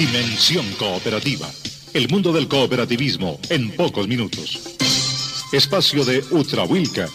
Dimensión Cooperativa. El mundo del cooperativismo en pocos minutos. Espacio de Wilka.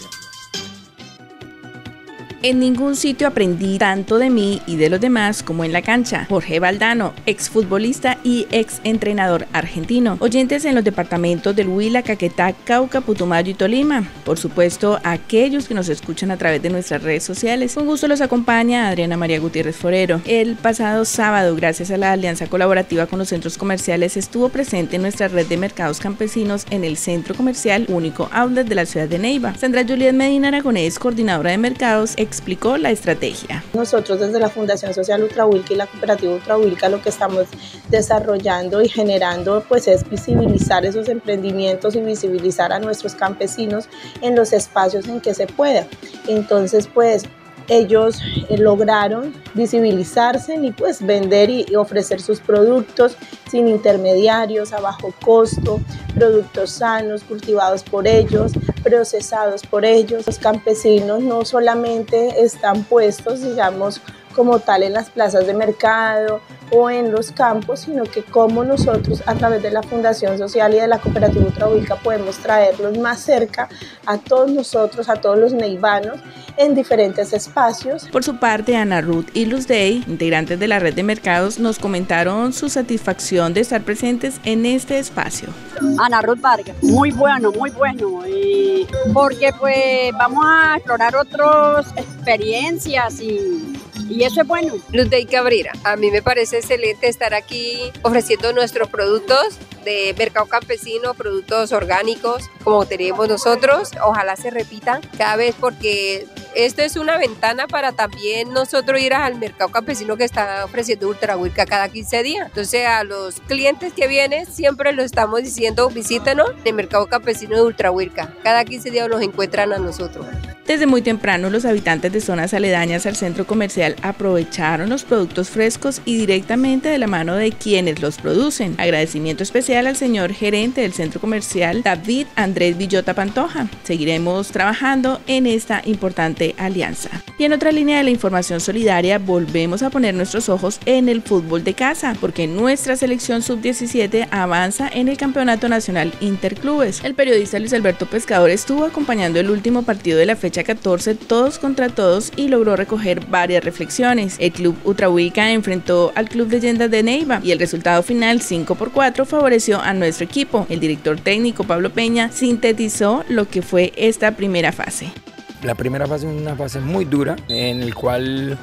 En ningún sitio aprendí tanto de mí y de los demás como en la cancha. Jorge Valdano, exfutbolista y ex entrenador argentino. Oyentes en los departamentos del Huila, Caquetá, Cauca, Putumayo y Tolima. Por supuesto, aquellos que nos escuchan a través de nuestras redes sociales. Con gusto los acompaña Adriana María Gutiérrez Forero. El pasado sábado, gracias a la alianza colaborativa con los centros comerciales, estuvo presente en nuestra red de mercados campesinos en el centro comercial único outlet de la ciudad de Neiva. Sandra Juliet Medina Aragonés, coordinadora de mercados, explicó la estrategia. Nosotros desde la Fundación Social Ultrahuilca y la Cooperativa Ultrahuilca lo que estamos desarrollando y generando pues es visibilizar esos emprendimientos y visibilizar a nuestros campesinos en los espacios en que se pueda. Entonces pues ellos eh, lograron visibilizarse y pues vender y, ofrecer sus productos sin intermediarios, a bajo costo, productos sanos, cultivados por ellos, procesados por ellos. Los campesinos no solamente están puestos, digamos, como tal en las plazas de mercado o en los campos, sino que como nosotros a través de la Fundación Social y de la Cooperativa Ultrahuica podemos traerlos más cerca a todos nosotros, a todos los neivanos en diferentes espacios. Por su parte, Ana Ruth y Luz Day, integrantes de la red de mercados, nos comentaron su satisfacción de estar presentes en este espacio. Ana Ruth Vargas, muy bueno, muy bueno, y porque pues vamos a explorar otras experiencias y y eso es bueno. Luz Day Cabrera, a mí me parece excelente estar aquí ofreciendo nuestros productos de mercado campesino, productos orgánicos como tenemos nosotros. Ojalá se repitan cada vez porque esto es una ventana para también nosotros ir al mercado campesino que está ofreciendo Ultra cada 15 días. Entonces a los clientes que vienen siempre lo estamos diciendo, visítenos el mercado campesino de Ultra Cada 15 días nos encuentran a nosotros. Desde muy temprano los habitantes de zonas aledañas al centro comercial aprovecharon los productos frescos y directamente de la mano de quienes los producen. Agradecimiento especial al señor gerente del centro comercial David Andrés Villota Pantoja. Seguiremos trabajando en esta importante alianza. Y en otra línea de la información solidaria volvemos a poner nuestros ojos en el fútbol de casa, porque nuestra selección sub-17 avanza en el Campeonato Nacional Interclubes. El periodista Luis Alberto Pescador estuvo acompañando el último partido de la fecha 14 todos contra todos y logró recoger varias reflexiones. El club Utrahuica enfrentó al club Leyendas de Neiva y el resultado final 5 por 4 favoreció a nuestro equipo. El director técnico Pablo Peña sintetizó lo que fue esta primera fase. La primera fase es una fase muy dura en el cual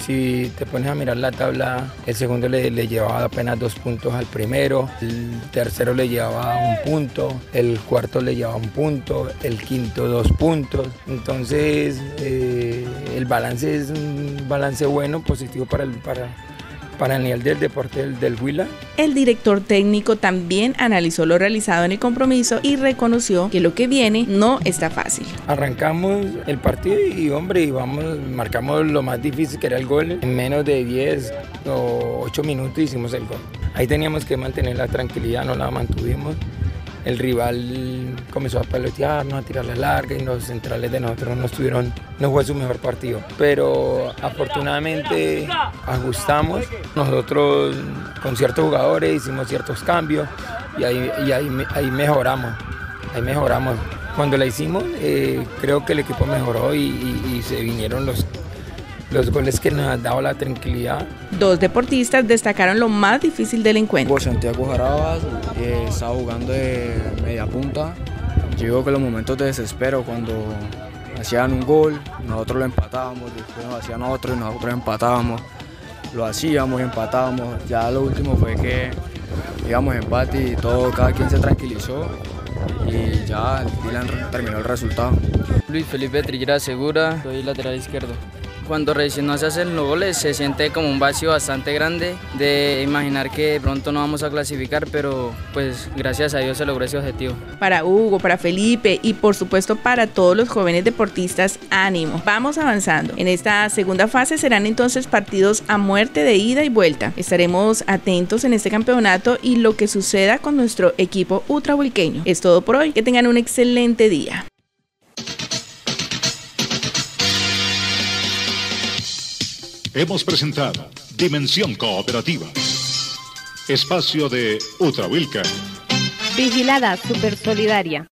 si te pones a mirar la tabla, el segundo le, llevaba apenas dos puntos al primero, el tercero le llevaba un punto, el cuarto le llevaba un punto, el quinto dos puntos. Entonces eh, el balance es un balance bueno, positivo para el, para, para el nivel del deporte del, Huila. El director técnico también analizó lo realizado en el compromiso y reconoció que lo que viene no está fácil. Arrancamos el partido y hombre, y vamos, marcamos lo más difícil que era el gol. En menos de 10 o 8 minutos hicimos el gol. Ahí teníamos que mantener la tranquilidad, no la mantuvimos el rival comenzó a pelotearnos, a tirar la larga y los centrales de nosotros no estuvieron, no fue su mejor partido. Pero afortunadamente ajustamos, nosotros con ciertos jugadores hicimos ciertos cambios y ahí, ahí, mejoramos, ahí mejoramos. Cuando la hicimos, eh, creo que el equipo mejoró y se vinieron los, los goles que nos han dado la tranquilidad. Dos deportistas destacaron lo más difícil del encuentro. Por Santiago Jarabas, que estaba jugando de media punta. Yo digo que los momentos de desespero, cuando hacían un gol, nosotros lo empatábamos, después nos hacían otro y nosotros empatábamos. Lo hacíamos y empatábamos. Ya lo último fue que íbamos empate y todo, cada quien se tranquilizó y ya terminó el resultado. Luis Felipe Trillera Segura, soy lateral izquierdo cuando recién no se hacen los goles se siente como un vacío bastante grande de imaginar que pronto no vamos a clasificar, pero pues gracias a Dios se logró ese objetivo. Para Hugo, para Felipe y por supuesto para todos los jóvenes deportistas, ánimo. Vamos avanzando. En esta segunda fase serán entonces partidos a muerte de ida y vuelta. Estaremos atentos en este campeonato y lo que suceda con nuestro equipo ultrahuilqueño. Es todo por hoy. Que tengan un excelente día. Hemos presentado Dimensión Cooperativa. Espacio de Ultrahuilca. Vigilada Super Solidaria.